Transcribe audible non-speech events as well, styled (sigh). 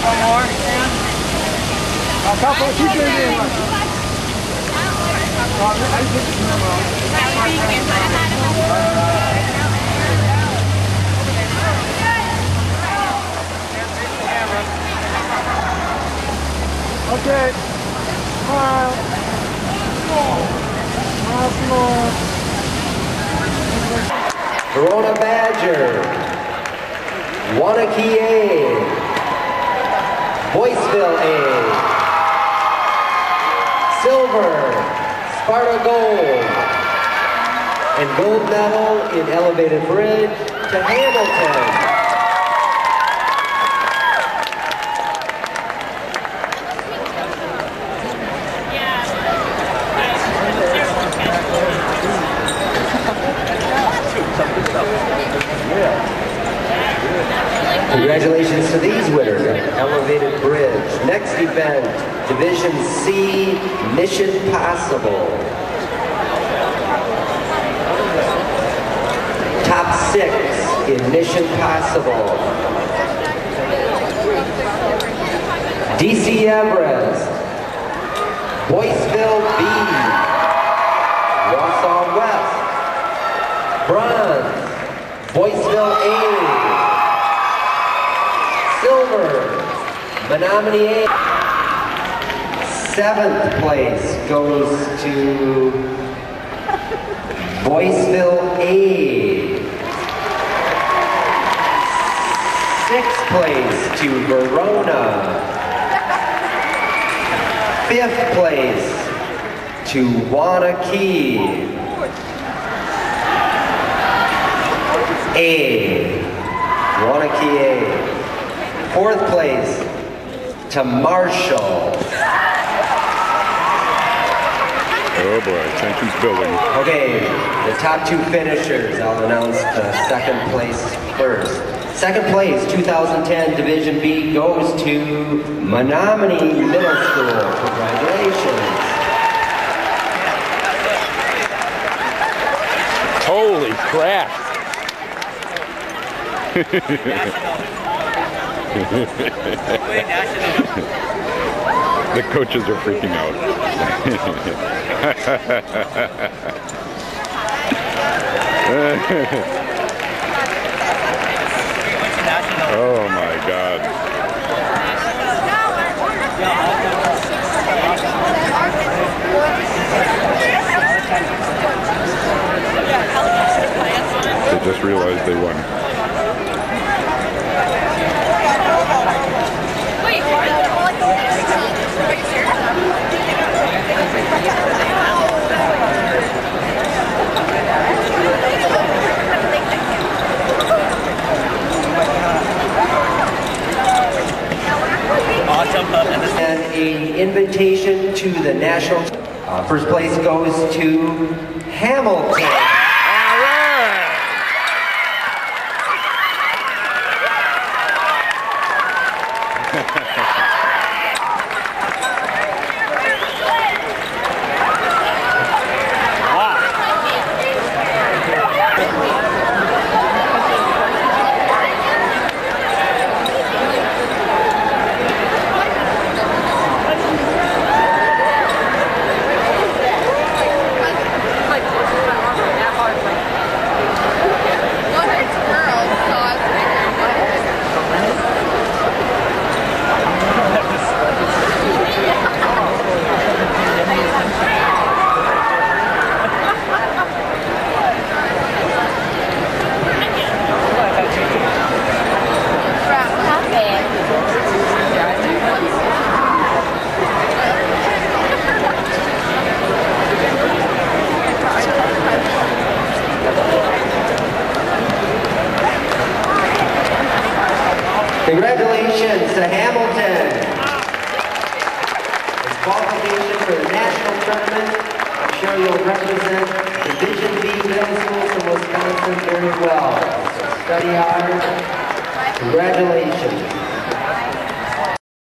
more. A couple, keep your name on. I think it's Okay. Verona Badger, Waunakee Boyceville A, Silver, Sparta Gold, and gold medal in elevated bridge to Hamilton. Congratulations to these winners Elevated Bridge. Next event, Division C, Mission Possible. Top six in Mission Possible. DC Everest, Boyceville B, Wausau West, Bronze, Boyceville A, Silver, Menominee. Seventh place goes to Boyceville A. Sixth place to Verona. Fifth place to Waunakee. A. Fourth place to Marshall. Oh boy, tension's building. Okay, the top two finishers, I'll announce the second place first. Second place, 2010 Division B goes to Menominee Middle School. Congratulations. Holy crap! (laughs) (laughs) the coaches are freaking out. (laughs) oh my god. They just realized they won. To the national. Uh, first place goes to Hamilton. (laughs) Congratulations to Hamilton. His qualification for the national tournament. I'm sure you'll represent Division B middle schools in Wisconsin very well. Study hard. Congratulations.